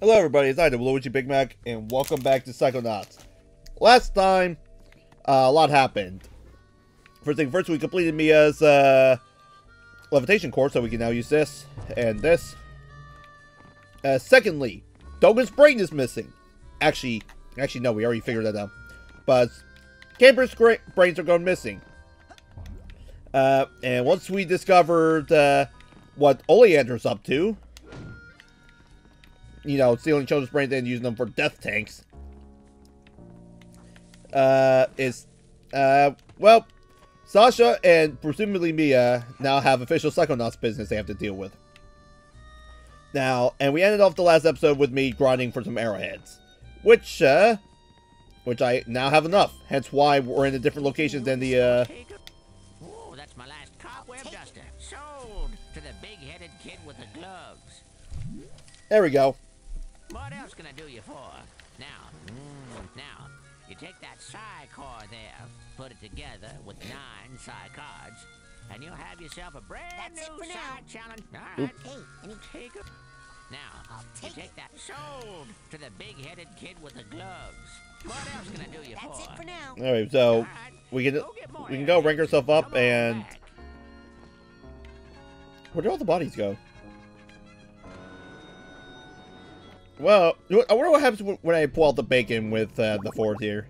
Hello everybody, it's I, the Luigi Big Mac, and welcome back to Psychonauts. Last time, uh, a lot happened. First thing first, we completed Milla's, uh, levitation course, so we can now use this, and this. Uh, secondly, Dogen's brain is missing. Actually, actually no, we already figured that out. But, Camper's brains are going missing. Uh, and once we discovered, uh, what Oleander's up to, you know, stealing children's brains and using them for death tanks. Uh, is, uh, well, Sasha and presumably Milla now have official Psychonauts business they have to deal with. Now, and we ended off the last episode with me grinding for some arrowheads. Which, uh, which I now have enough. Hence why we're in a different location than the, uh... Oh, that's my last cobweb duster. Sold to the big-headed kid with the gloves. There we go. Put it together with nine psi cards, and you'll have yourself a brand That's new it for now. challenge. All right. Hey, any Take it. Now, I'll you take take that sold to the big-headed kid with the gloves. What else can I do you That's for? it for now. Alright, so, All right. we can, Go we can go rank arrowheads. ourselves up Come and... back. Where did all the bodies go? Well, I wonder what happens when- when I pull out the bacon with uh, the Ford here.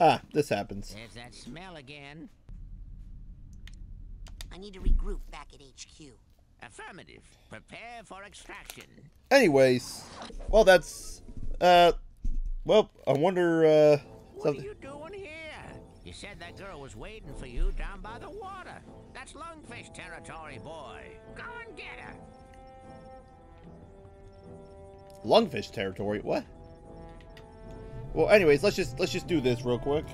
Ah, this happens. There's that smell again. I need to regroup back at HQ. Affirmative. Prepare for extraction. Anyways, well, that's, uh, well, I wonder, uh, What something. are you doing here? You said that girl was waiting for you down by the water. That's lungfish territory, boy. Go and get her. Lungfish territory. What? Well, anyways, let's just let's just do this real quick.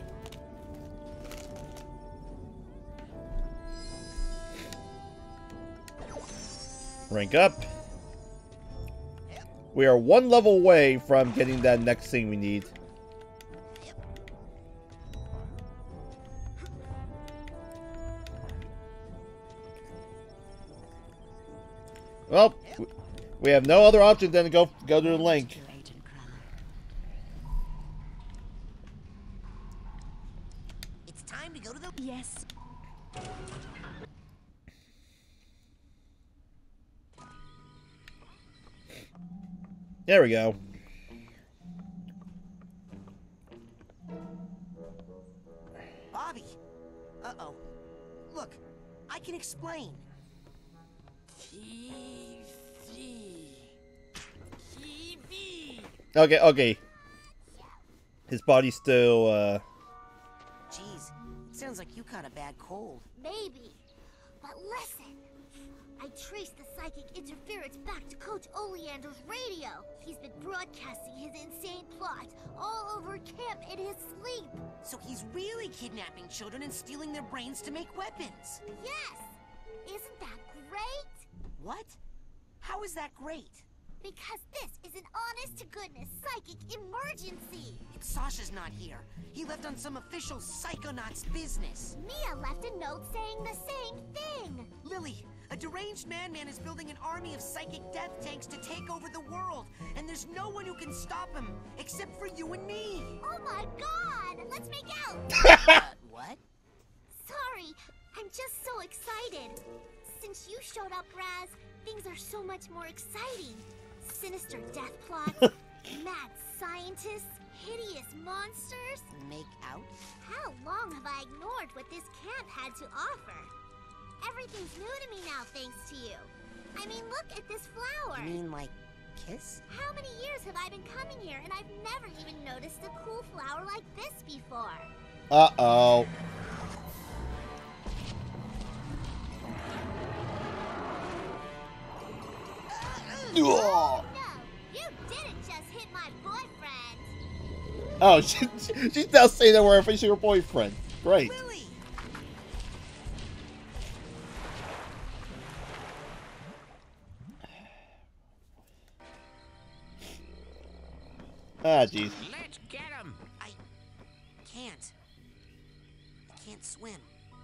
Rank up. We are one level away from getting that next thing we need. Well, we have no other option than to go go to the link. There we go. Bobby. Uh oh. Look, I can explain. Okay, okay. His body's still, uh... Jeez, sounds like you caught a bad cold. Maybe. But listen. Traced the psychic interference back to Coach Oleander's radio. He's been broadcasting his insane plot all over camp in his sleep. So he's really kidnapping children and stealing their brains to make weapons. Yes! Isn't that great? What? How is that great? Because this is an honest-to-goodness psychic emergency. And Sasha's not here. He left on some official Psychonauts business. Milla left a note saying the same thing. Lili, a deranged madman is building an army of psychic death tanks to take over the world, and there's no one who can stop him except for you and me. Oh my god! Let's make out! Uh, what? Sorry, I'm just so excited. Since you showed up, Raz, things are so much more exciting. Sinister death plots, mad scientists, hideous monsters. Make out? How long have I ignored what this camp had to offer? Everything's new to me now thanks to you. I mean, look at this flower. You mean like kiss? How many years have I been coming here and I've never even noticed a cool flower like this before? Uh-oh. Oh, Ugh. No, you didn't just hit my boyfriend. Oh, she, she's now saying that we're facing her boyfriend. Great. Lili! Ah, jeez. Let's get him. I can't. I can't swim.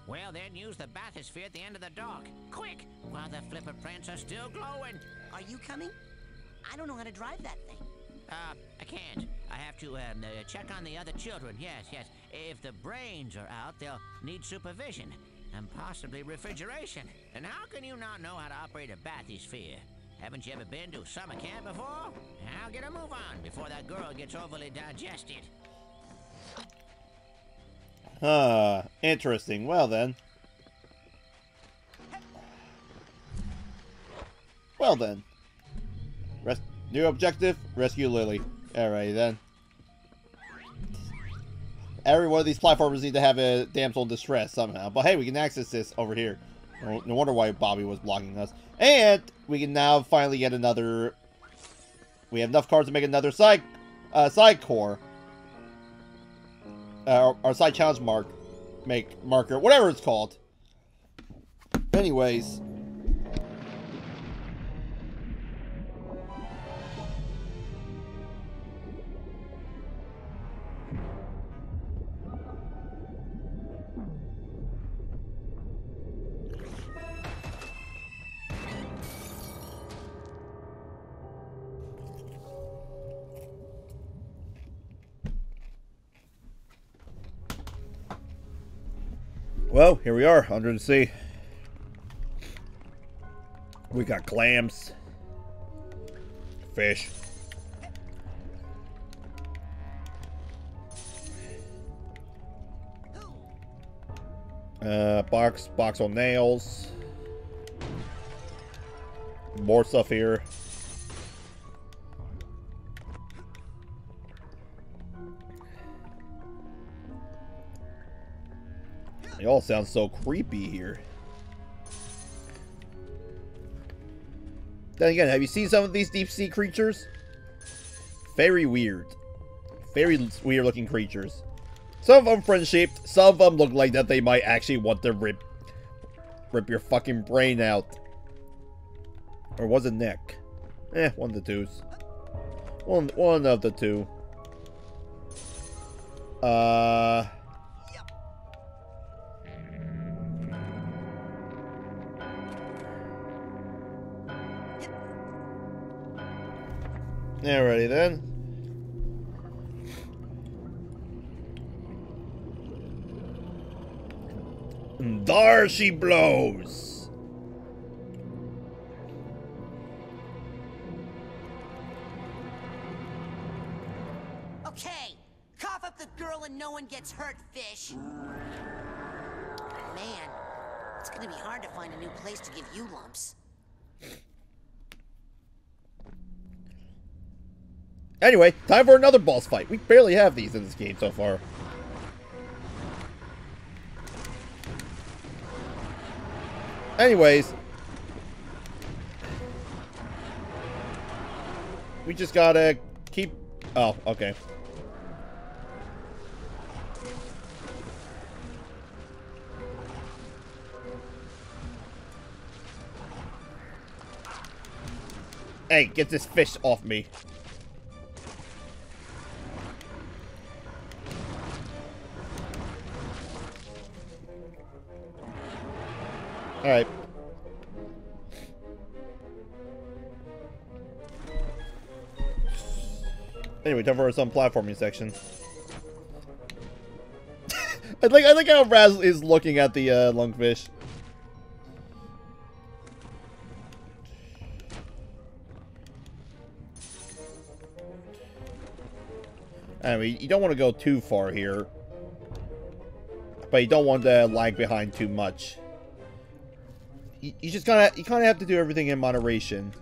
Well, then use the bathysphere at the end of the dock. Quick, while the flipper prints are still glowing. Are you coming? I don't know how to drive that thing. Uh, I can't. I have to um, uh, check on the other children. Yes, yes. If the brains are out, they'll need supervision and possibly refrigeration. And how can you not know how to operate a bathysphere? Haven't you ever been to summer camp before? Now get a move on before that girl gets overly digested. Huh. Interesting. Well then. Well then. Rest new objective, rescue Lili. Alrighty then. Every one of these platformers need to have a damsel in distress somehow. But hey, we can access this over here. No, wonder why Bobby was blocking us. And we can now finally get another... We have enough cards to make another psi, uh, psi core. Uh, our psi challenge mark, make marker, whatever it's called. Anyways. Well, here we are, under the sea. We got clams. Fish. Uh, box, box on nails. More stuff here. They all sound so creepy here. Then again, have you seen some of these deep sea creatures? Very weird. Very weird looking creatures. Some of them friend-shaped, some of them look like that they might actually want to rip rip your fucking brain out. Or was it neck? Eh, one of the twos. One, one of the two. Uh... Alrighty then. And there she blows. Okay, cough up the girl and no one gets hurt, fish. Man, it's gonna be hard to find a new place to give you lumps. Anyway, time for another boss fight. We barely have these in this game so far. Anyways. We just gotta keep... Oh, okay. Hey, get this fish off me. Alright. Anyway, time for some platforming section. I like I like how Raz is looking at the uh, lungfish. Anyway, you don't want to go too far here. But you don't want to lag behind too much you, just kind of you kind of have to do everything in moderation.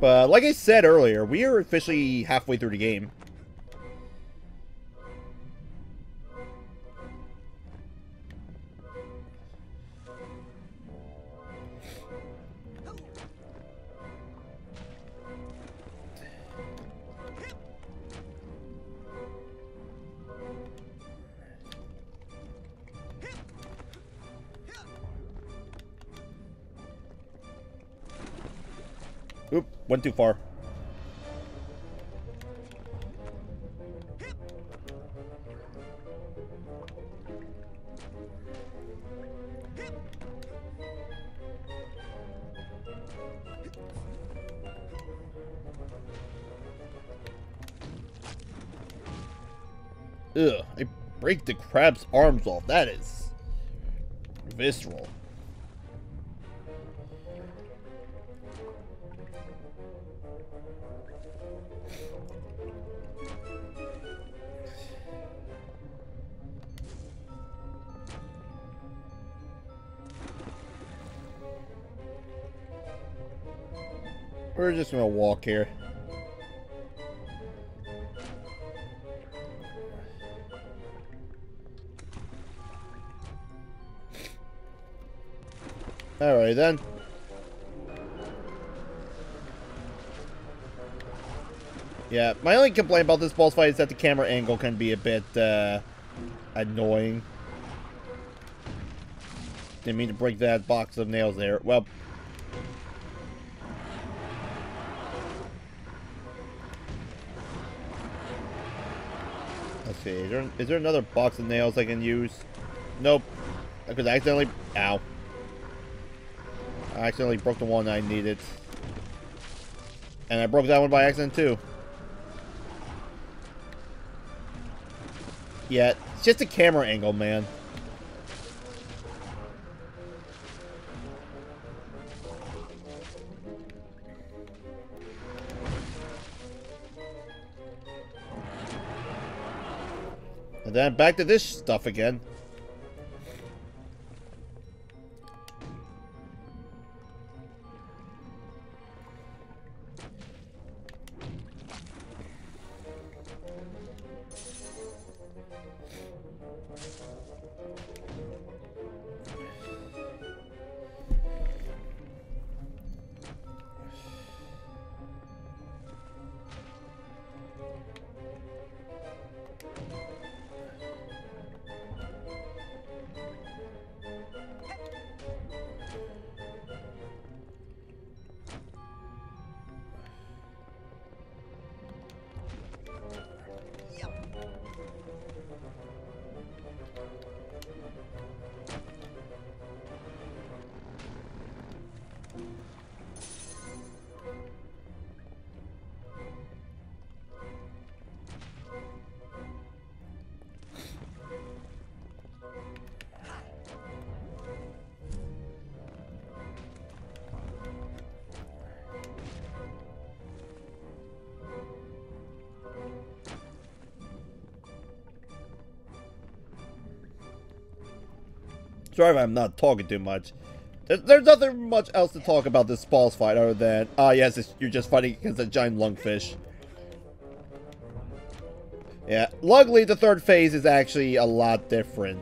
But like I said earlier, we are officially halfway through the game. Went too far. Ugh, I break the crab's arms off. That is visceral. We're just gonna walk here. Alright then. Yeah, my only complaint about this boss fight is that the camera angle can be a bit, uh, annoying. Didn't mean to break that box of nails there. Well, see. Is there, is there another box of nails I can use? Nope. Because I accidentally... Ow. I accidentally broke the one I needed. And I broke that one by accident too. Yeah, it's just a camera angle, man. And then back to this stuff again. Sorry I'm not talking too much. There's, there's nothing much else to talk about this boss fight other than, ah uh, yes, you're just fighting against a giant lungfish. Yeah, luckily the third phase is actually a lot different.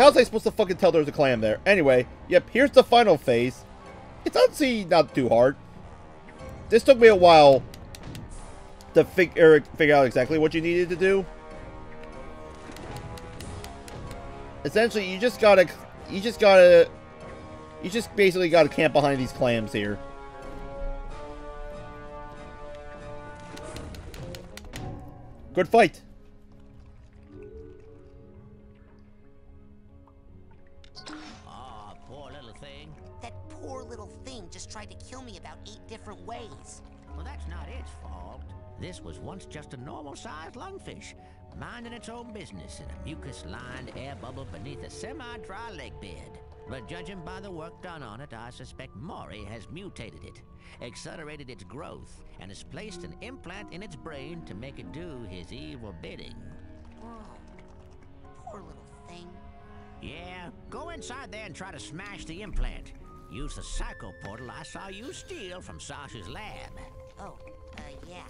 How's I supposed to fucking tell there's a clam there? Anyway, yep, here's the final phase. It's honestly not too hard. This took me a while to figure, er, figure out exactly what you needed to do. Essentially, you just gotta... You just gotta... You just basically gotta camp behind these clams here. Good fight. This was once just a normal-sized lungfish, minding its own business in a mucus-lined air bubble beneath a semi-dry lake bed. But judging by the work done on it, I suspect Mori has mutated it, accelerated its growth, and has placed an implant in its brain to make it do his evil bidding. Oh, poor little thing. Yeah, go inside there and try to smash the implant. Use the psycho portal I saw you steal from Sasha's lab. Oh, uh, yeah.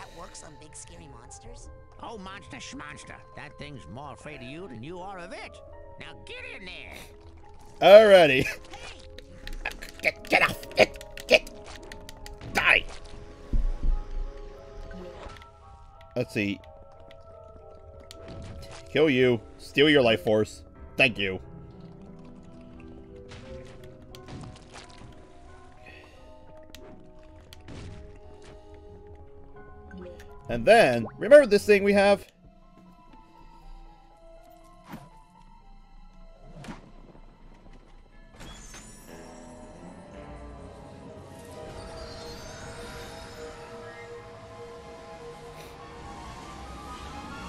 That works on big scary monsters? Oh, monster schmonster. That thing's more afraid of you than you are of it. Now get in there. Alrighty. Get, get off. Get, get. Die. Let's see. Kill you. Steal your life force. Thank you. And then, remember this thing we have?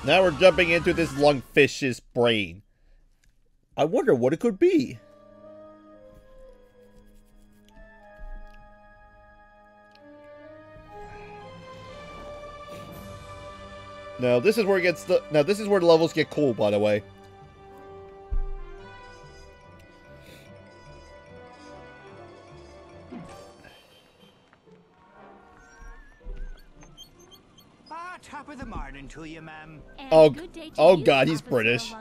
Now we're jumping into this lungfish's brain. I wonder what it could be. No, this is where it gets the. Now this is where the levels get cool. By the way. Ah, top of the morning to you, ma'am. Oh, good day to oh you, God, he's British.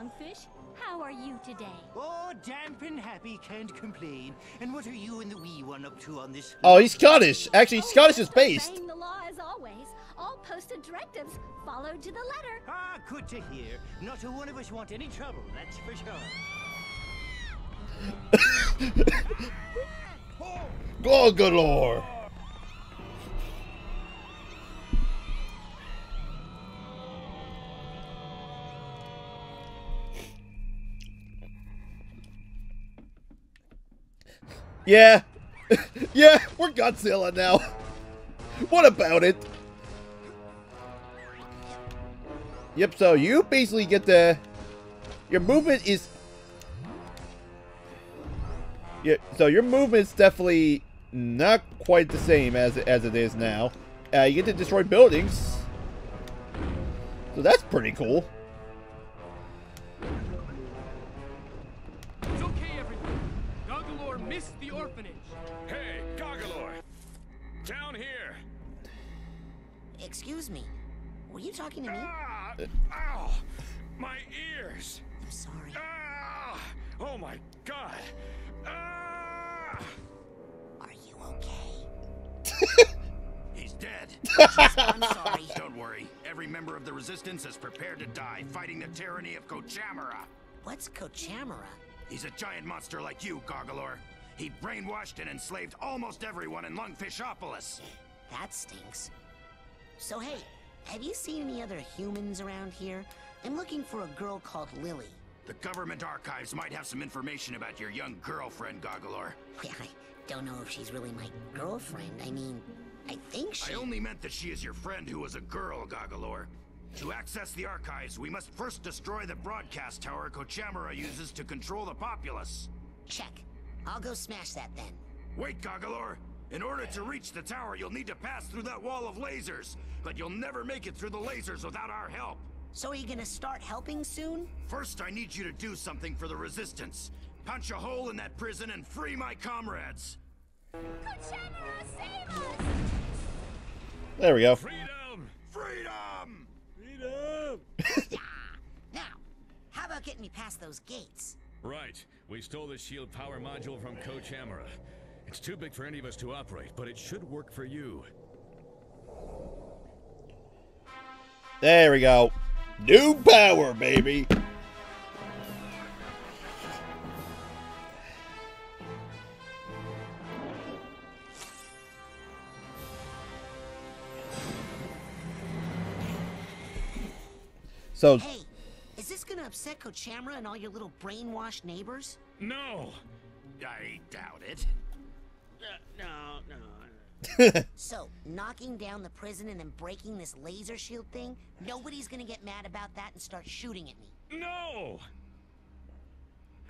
How are you today? Oh, damp and happy, can't complain. And what are you and the wee one up to on this? Oh, he's Scottish. Actually, Oh, Scottish is based. the law as always. All posted directives followed to the letter. Ah, good to hear. Not a one of us want any trouble, that's for sure. Good lord. Yeah. yeah, we're Godzilla now. what about it? Yep, so you basically get the... Your movement is... Yeah, so your movement's definitely not quite the same as, as it is now. Uh, you get to destroy buildings. So that's pretty cool. It's okay, everyone. Goggalor missed the orphanage. Hey, Goggalor! Down here! Excuse me. Were you talking to me? Ah! Ow! My ears! I'm sorry. Ah! Oh my god! Ah! Are you okay? He's dead. I'm sorry. Don't worry. Every member of the Resistance is prepared to die fighting the tyranny of Kochamara. What's Kochamara? He's a giant monster like you, Goggalor. He brainwashed and enslaved almost everyone in Lungfishopolis. That stinks. So hey, have you seen any other humans around here? I'm looking for a girl called Lili. The government archives might have some information about your young girlfriend, Goggalor. Well, I don't know if she's really my girlfriend. I mean, I think she. I only meant that she is your friend who was a girl, Goggalor. To access the archives, we must first destroy the broadcast tower Kochamara uses to control the populace. Check. I'll go smash that then. Wait, Goggalor! In order to reach the tower, you'll need to pass through that wall of lasers. But you'll never make it through the lasers without our help. So are you gonna start helping soon? First, I need you to do something for the Resistance. Punch a hole in that prison and free my comrades. Kochamara, save us! There we go. Freedom! Freedom! Freedom! Now, how about getting me past those gates? Right. We stole the shield power module from Kochamara. It's too big for any of us to operate, but it should work for you. There we go. New power, baby. So, Hey, is this gonna upset Kochamara and all your little brainwashed neighbors? No! I doubt it. So, knocking down the prison and then breaking this laser shield thing, nobody's gonna get mad about that and start shooting at me. No!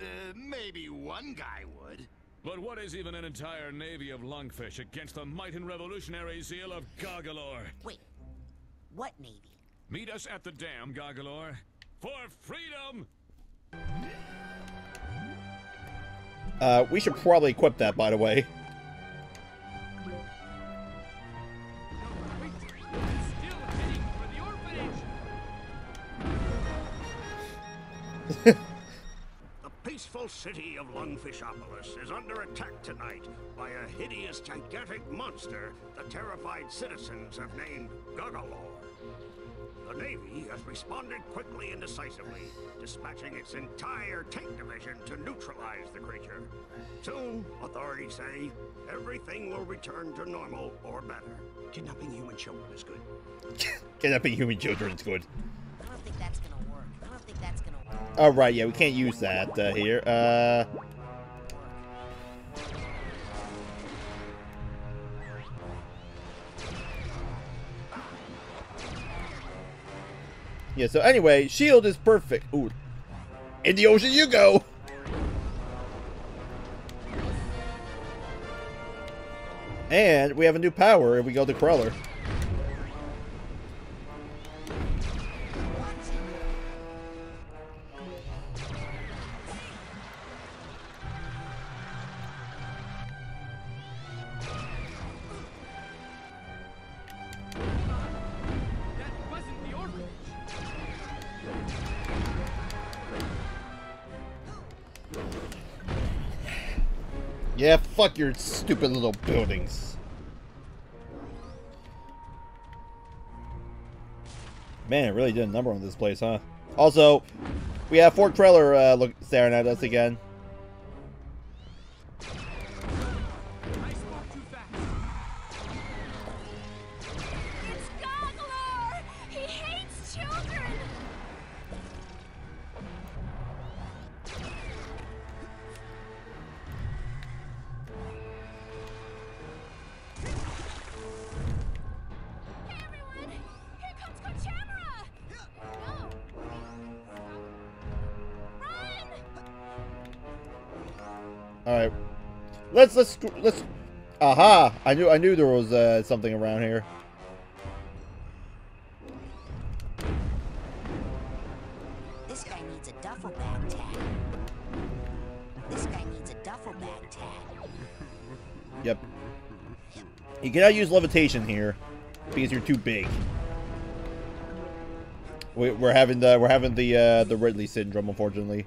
Uh, maybe one guy would. But what is even an entire navy of lungfish against the might and revolutionary zeal of Goggalor? Wait, what navy? Meet us at the dam, Goggalor. For freedom! Uh, we should probably equip that, by the way. Peaceful city of Lungfishopolis is under attack tonight by a hideous, gigantic monster the terrified citizens have named Goggalor. The Navy has responded quickly and decisively, dispatching its entire tank division to neutralize the creature. Soon, authorities say, everything will return to normal or better. Kidnapping human children is good. Kidnapping human children is good. I don't think that's gonna work. Alright, yeah, we can't use that uh, here. Uh... Yeah, so anyway, shield is perfect. Ooh. In the ocean you go! And we have a new power if we go to Cruller. Fuck your stupid little buildings. Man, it really did a number on this place, huh? Also, we have Ford Cruller uh, look, staring at us again. Let's let's let's. Aha! I knew I knew there was uh, something around here. This guy needs a duffel bag tag. This guy needs a duffel bag tag. Yep. You cannot use levitation here because you're too big. We, we're having the we're having the uh, the Ridley syndrome, unfortunately.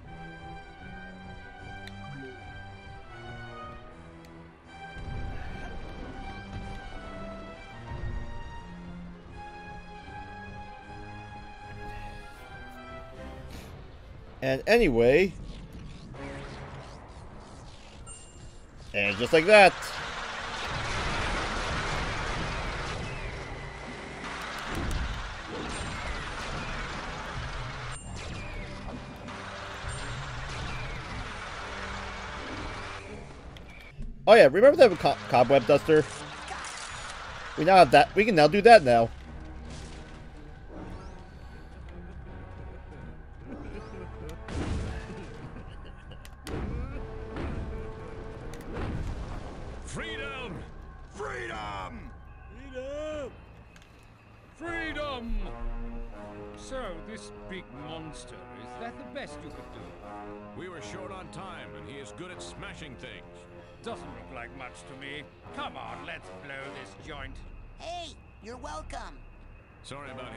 And anyway, and just like that. Oh yeah, remember that co cobweb duster? We now have that. We can now do that now.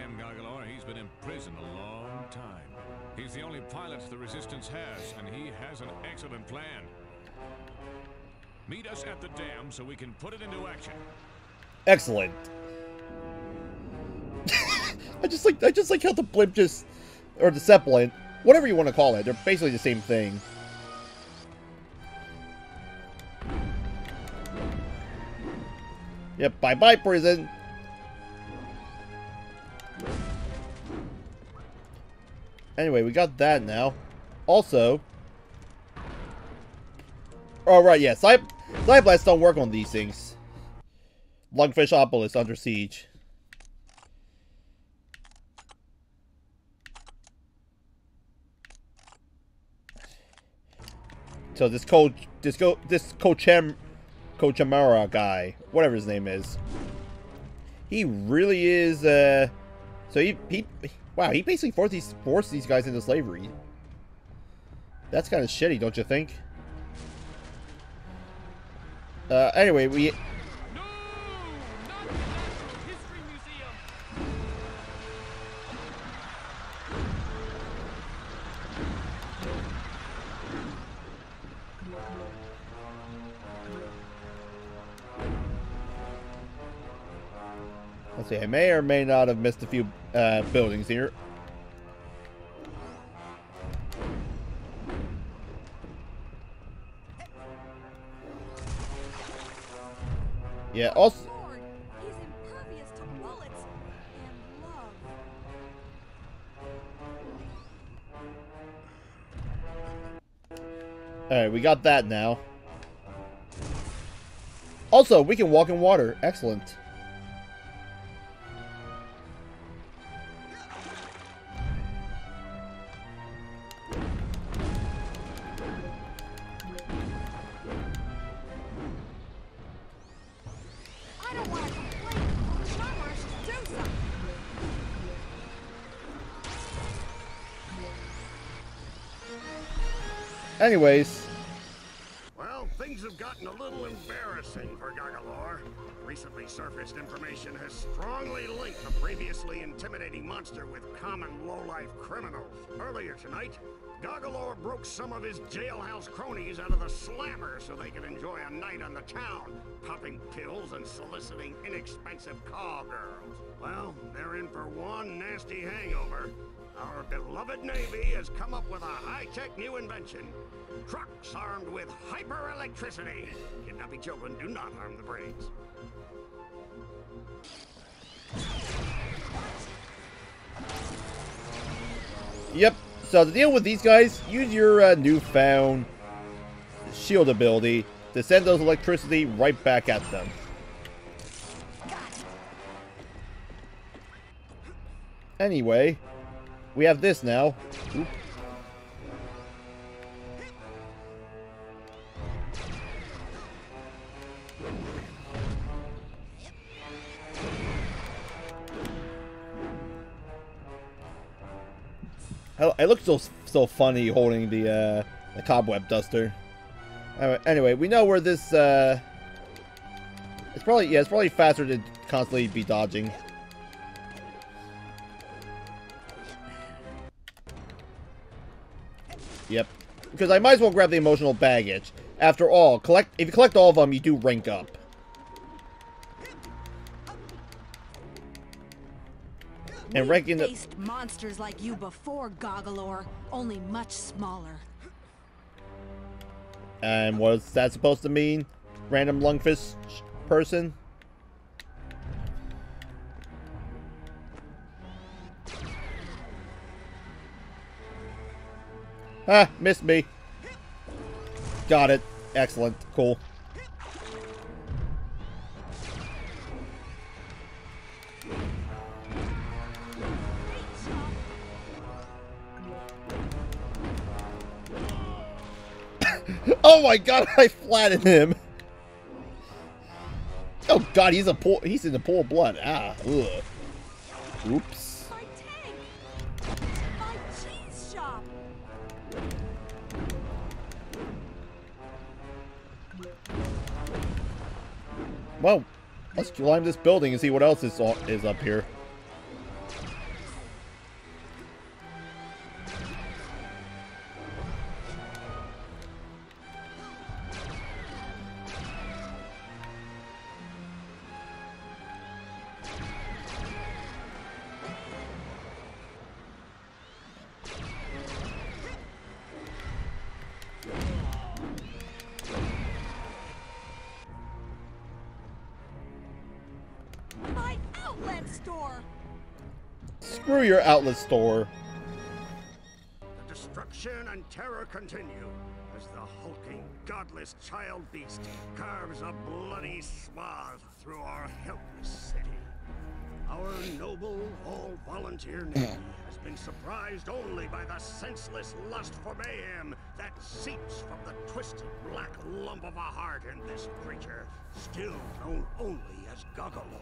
Him, Goggalor. He's been in prison a long time. He's the only pilot the Resistance has, and he has an excellent plan. Meet us at the dam so we can put it into action. Excellent. I just like I just like how the blimp just or the Zeppelin, whatever you want to call it, they're basically the same thing. Yep, bye bye prison. Anyway, we got that now. Also, oh right, yeah, Cy psi-blast don't work on these things. Lungfishopolis under siege. So this coach, this go, this Kochem, Kochamara guy, whatever his name is, he really is. Uh, so he, he, Wow, he basically forced these, forced these guys into slavery. That's kind of shitty, don't you think? Uh, anyway, we I may or may not have missed a few uh, buildings here. Yeah. Also, Lord, he's impervious to bullets and love. all right, we got that now. Also, we can walk in water. Excellent. Anyways, Well, things have gotten a little embarrassing for Goggalor. Recently surfaced information has strongly linked the previously intimidating monster with common low-life criminals. Earlier tonight, Goggalor broke some of his jailhouse cronies out of the slammer so they could enjoy a night on the town, popping pills and soliciting inexpensive call girls. Well, they're in for one nasty hangover. Our beloved Navy has come up with a high-tech new invention. Armed with hyper-electricity. Kidnapping children do not harm the brains. Yep. So to deal with these guys, use your uh, newfound shield ability to send those electricity right back at them. Anyway, we have this now. Oop. I, looks so so funny holding the uh, the cobweb duster. Anyway, anyway, we know where this. Uh, it's probably yeah, it's probably faster to constantly be dodging. Yep, because I might as well grab the emotional baggage. After all, collect if you collect all of them, you do rank up. And ranking the faced monsters like you before, Goggalor, only much smaller. And what's that supposed to mean? Random lungfish person? Ah, missed me. Got it. Excellent. Cool. Oh my god, I flattened him. Oh god, he's a pool. He's in the pool of blood. Ah, ugh. Oops. My tank! My cheese shop! Well, let's climb this building and see what else is is up here. Outlet store. The destruction and terror continue as the hulking, godless child beast carves a bloody swath through our helpless city. Our noble, all-volunteer Navy has been surprised only by the senseless lust for mayhem that seeps from the twisted black lump of a heart in this creature, still known only as Goggalor.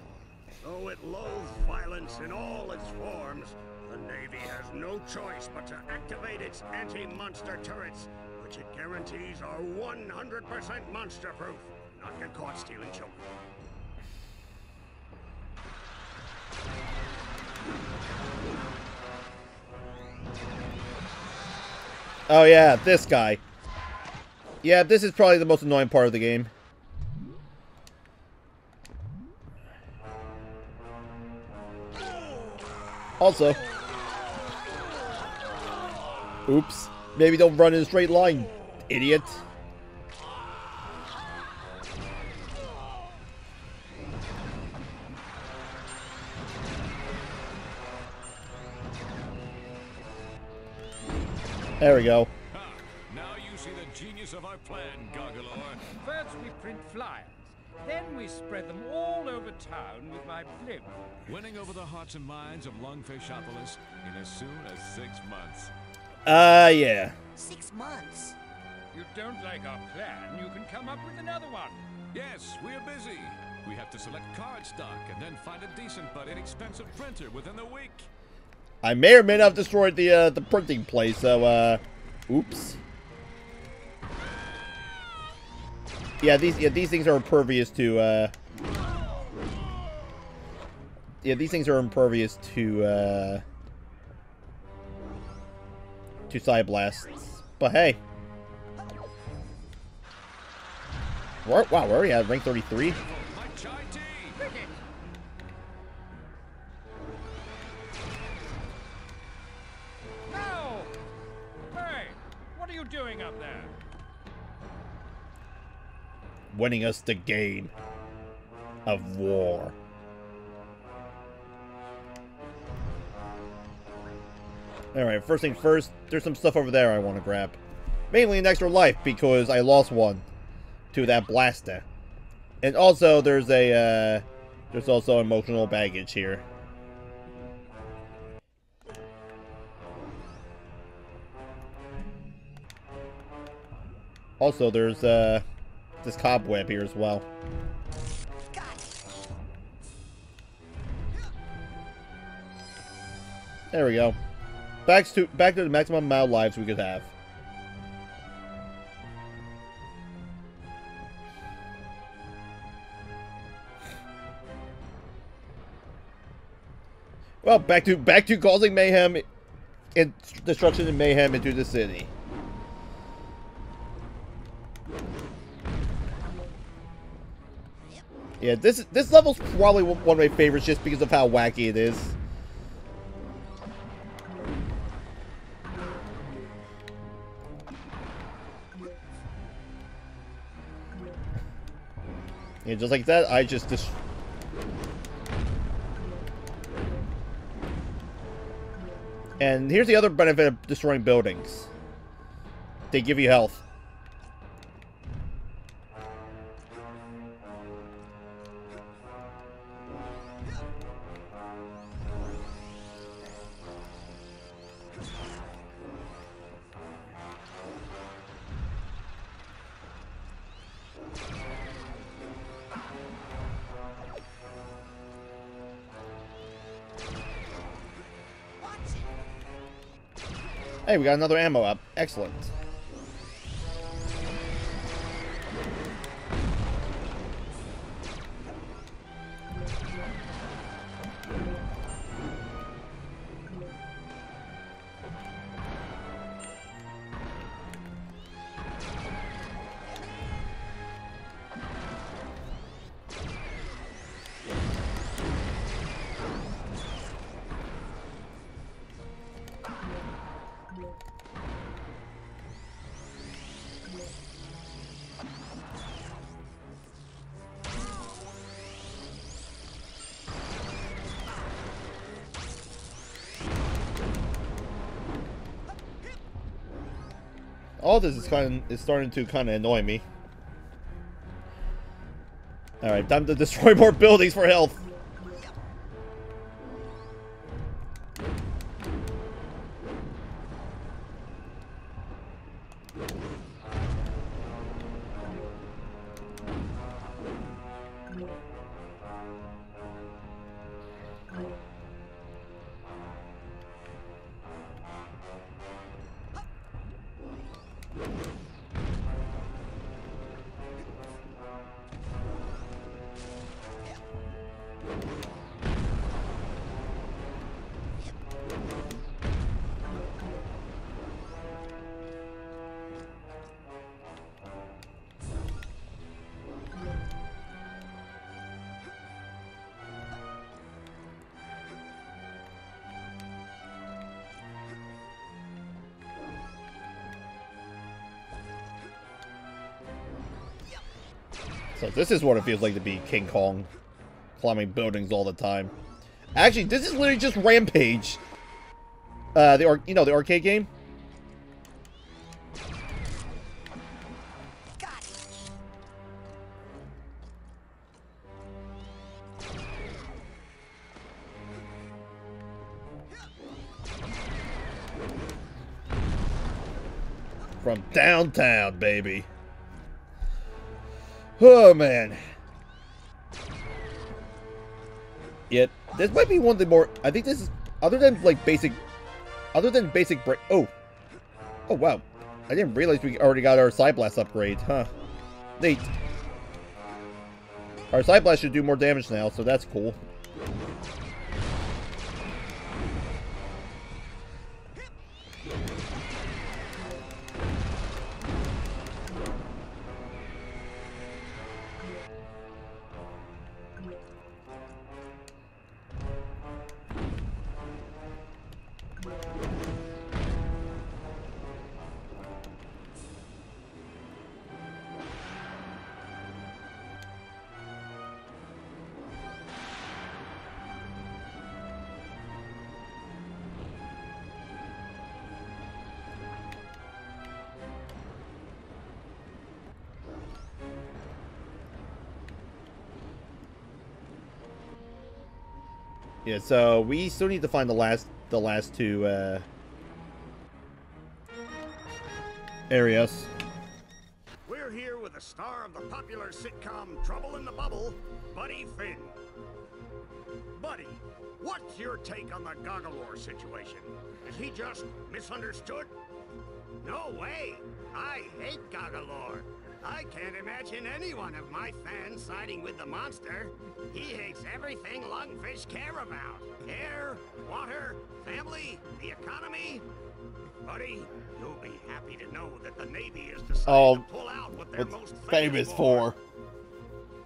Though it loathes violence in all its forms, the Navy has no choice but to activate its anti-monster turrets, which it guarantees are 100% monster-proof. not get caught stealing children. Oh yeah, this guy. Yeah, this is probably the most annoying part of the game. Also. Oops. Maybe don't run in a straight line, idiot. There we go. Now you see the genius of our plan, Goggalor. First we print flyers. Then we spread them all over town with my blimp. Winning over the hearts and minds of Lungfishopolis in as soon as six months. Uh, yeah. Six months. You don't like our plan, you can come up with another one. Yes, we're busy. We have to select cardstock and then find a decent but inexpensive printer within the week. I may or may not have destroyed the uh, the printing place, so uh, oops. Yeah, these yeah these things are impervious to uh. Yeah, these things are impervious to uh. To psi-blasts, but hey. Where, wow, we're already at rank 33. No! Hey, what are you doing up there? winning us the game of war. Alright, first thing first, there's some stuff over there I want to grab. Mainly an extra life, because I lost one to that blaster. And also, there's a, uh, there's also emotional baggage here. Also, there's, uh, this cobweb here as well. There we go. Back to back to the maximum amount of lives we could have. Well, back to back to causing mayhem and destruction and mayhem into the city. Yeah, this this level's probably one of my favorites just because of how wacky it is. Yeah, just like that, I just dis And here's the other benefit of destroying buildings. They give you health. Hey, we got another ammo up. Excellent. This is kind of is starting to kind of annoy me. All right, time to destroy more buildings for health. So this is what it feels like to be King Kong. Climbing buildings all the time. Actually, this is literally just Rampage. Uh, the you know, the arcade game? From downtown, baby. Oh, man. Yet, this might be one of the more... I think this is... Other than, like, basic... Other than basic break... Oh. Oh, wow. I didn't realize we already got our Psi-Blast upgrade, huh? Neat. Our Psi-Blast should do more damage now, so that's cool. Yeah, so we still need to find the last the last two uh, areas. We're here with the star of the popular sitcom Trouble in the Bubble, Buddy Finn. Buddy, what's your take on the Goggalor situation? Is he just misunderstood? No way! I hate Goggalor. I can't imagine any one of my fans siding with the monster. He hates everything lungfish care about. Air, water, family, the economy. Buddy, you'll be happy to know that the Navy is deciding Oh, to pull out what they're most famous for. for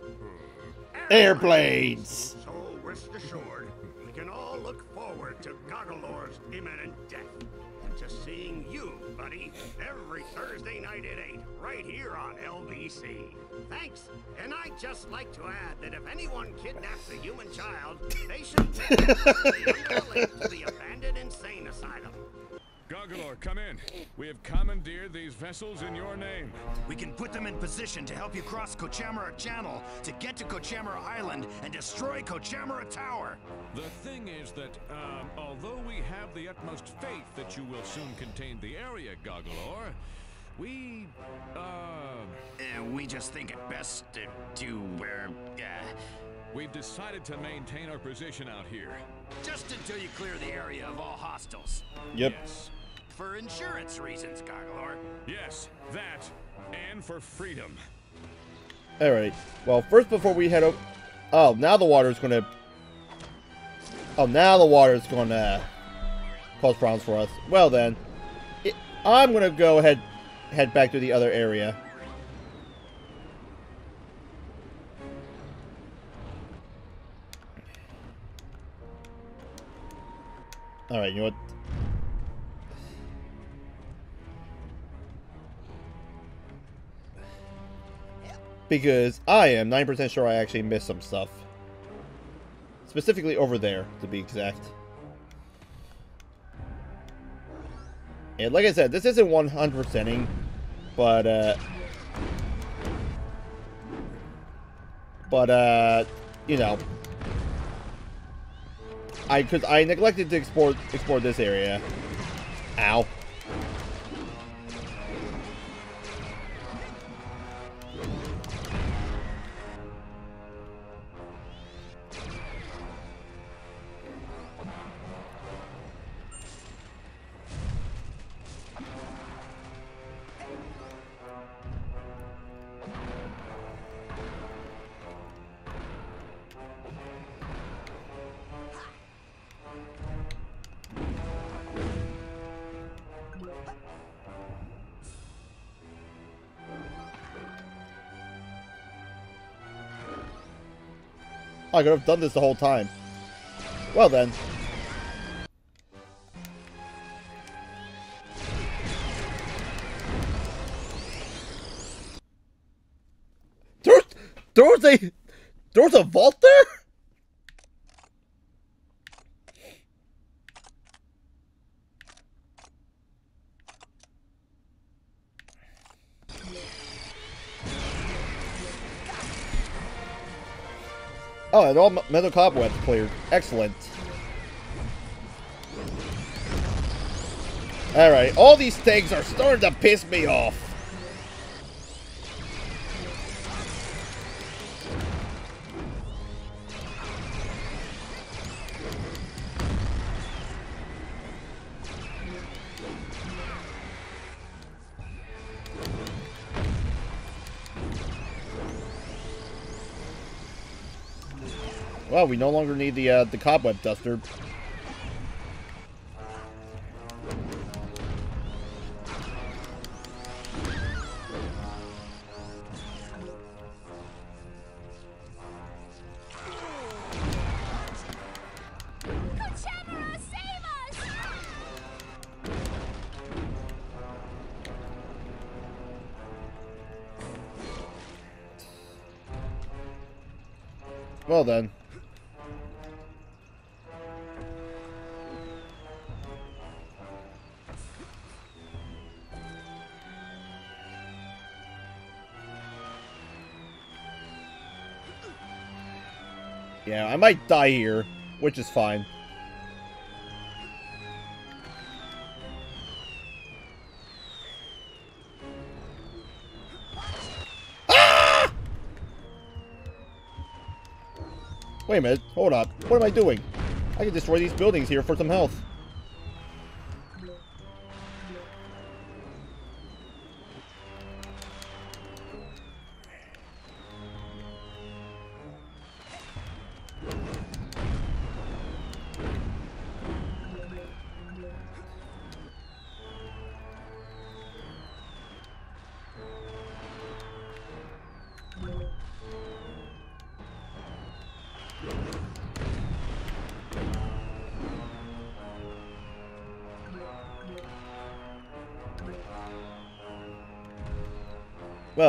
hmm. airplanes. So rest assured, buddy, every Thursday night at 8, right here on LBC. Thanks. And I'd just like to add that if anyone kidnaps a human child, they should take them to the abandoned insane asylum. Goggalor, come in. We have commandeered these vessels in your name. We can put them in position to help you cross Kochamara Channel to get to Kochamara Island and destroy Kochamara Tower. The thing is that, um, although we have the utmost faith that you will soon contain the area, Goggalor, we, uh... Uh, we just think it best to do where, uh... We've decided to maintain our position out here. Just until you clear the area of all hostiles. Yep. Yes. For insurance reasons, Goggalor. Yes, that, and for freedom. Alright. Well, first before we head up... Oh, now the water's gonna... Oh, now the water's gonna cause problems for us. Well then, it, I'm gonna go ahead, head back to the other area. Alright, you know what? Because I am 9% sure I actually missed some stuff. Specifically over there, to be exact. And like I said, this isn't 100%ing, but, uh... But, uh, you know. I, cause I neglected to explore, explore this area. Ow. I could have done this the whole time. Well then. There's, There was a there was a vault all metal cobwebs cleared. Excellent. Alright, all these things are starting to piss me off. We no longer need the uh, the cobweb duster. Well then. Yeah, I might die here, which is fine. Ah! Wait a minute, hold up. What am I doing? I can destroy these buildings here for some health.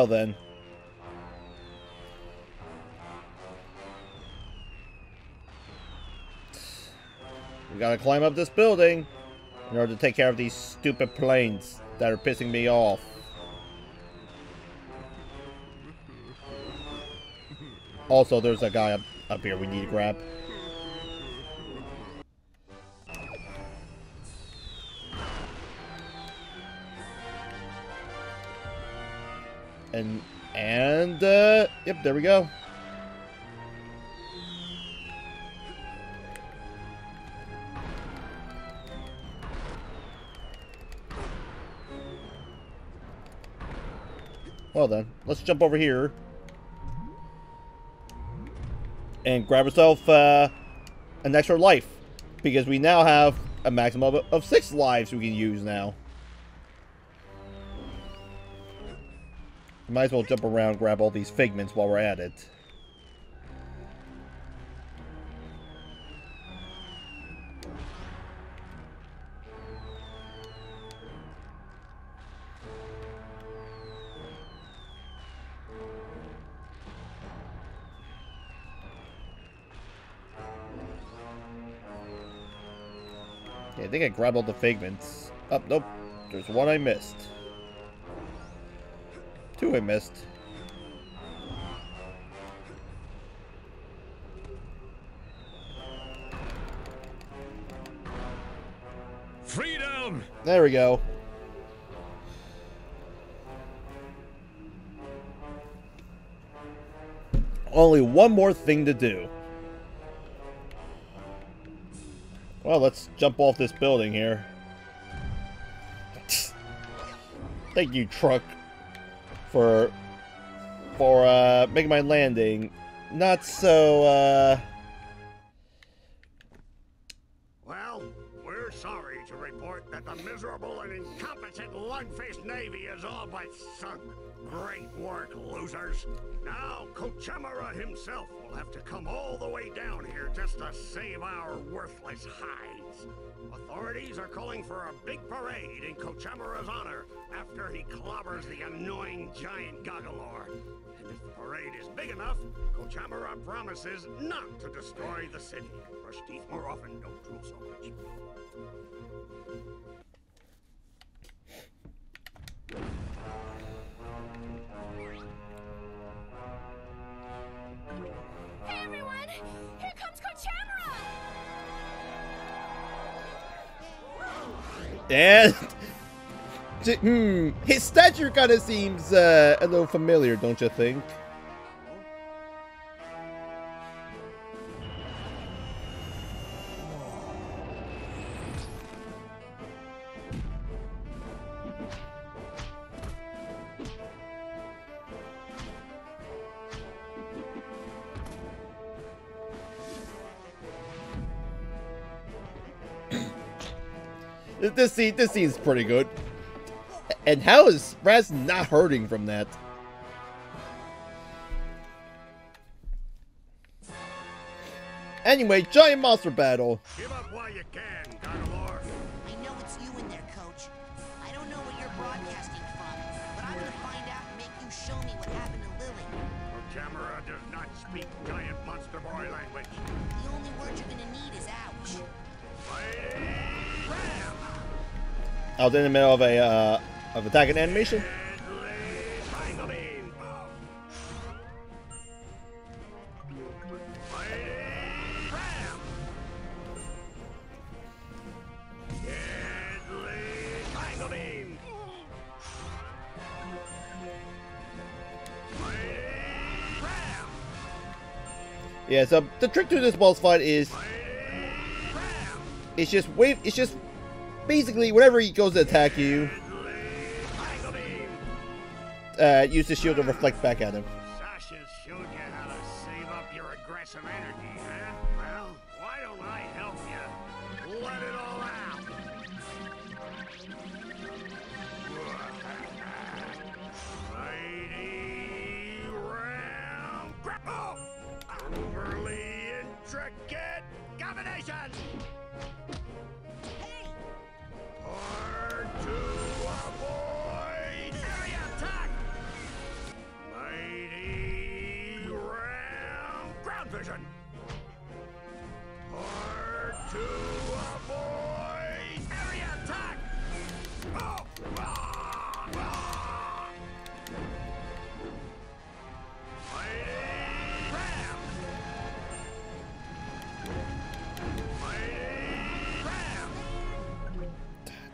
Then. We gotta climb up this building in order to take care of these stupid planes that are pissing me off. Also, there's a guy up, up here we need to grab. And, and, uh, yep, there we go. Well then, let's jump over here. And grab ourselves uh, an extra life. Because we now have a maximum of, of six lives we can use now. Might as well jump around grab all these figments while we're at it. I think I grabbed all the figments. Oh, nope. There's one I missed. Two I missed. Freedom! There we go. Only one more thing to do. Well, let's jump off this building here. Thank you, truck, for for uh, making my landing not so uh, Well, we're sorry to report that the miserable and incompetent Lungfish Navy is all but sunk. Great work, losers. Now, Kochamara himself will have to come all the way down here just to save our worthless Authorities are calling for a big parade in Kochamara's honor after he clobbers the annoying giant Goggalor. And if the parade is big enough, Kochamara promises not to destroy the city. Brush teeth more often, don't drool so much. And hmm, his stature kind of seems uh, a little familiar, don't you think? This scene, this scene's pretty good. And how is Raz not hurting from that? Anyway, giant monster battle. Give up while you can, Goggalor. I know it's you in there, Coach. I don't know what you're broadcasting from, but I'm gonna find out and make you show me what happened to Lili. Kochamara does not speak giant monster boy language. I was in the middle of a uh, of attacking animation. Yeah, so the trick to this boss fight is it's just wave it's just basically whenever he goes to attack you uh use the shield to reflect back at him.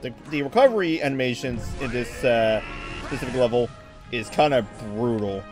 The, the recovery animations in this uh, specific level is kind of brutal.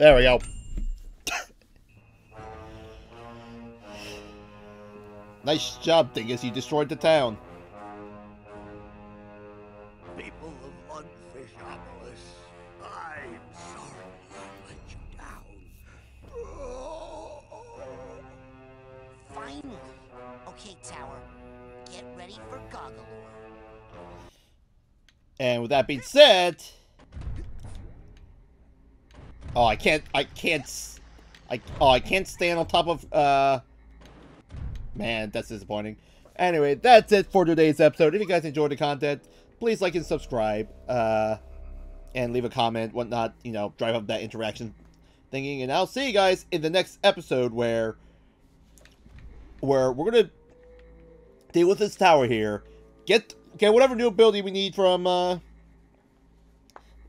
There we go. nice job, Dingus. You destroyed the town. People of Lungfishopolis, I'm sorry I let you down. Finally. Okay, Tower. Get ready for Goggalor. And with that being said, oh, I can't, I can't, I, oh, I can't stand on top of, uh, man, that's disappointing. Anyway, that's it for today's episode. If you guys enjoyed the content, please like and subscribe, uh, and leave a comment, whatnot, you know, drive up that interaction thinking. And I'll see you guys in the next episode where, where we're gonna deal with this tower here. Get get whatever new ability we need from uh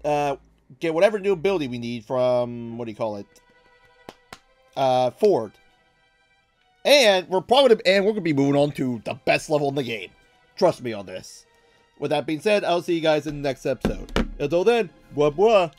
uh get whatever new ability we need from what do you call it? Uh Ford. And we're probably and we're gonna be moving on to the best level in the game. Trust me on this. With that being said, I'll see you guys in the next episode. Until then, blah blah.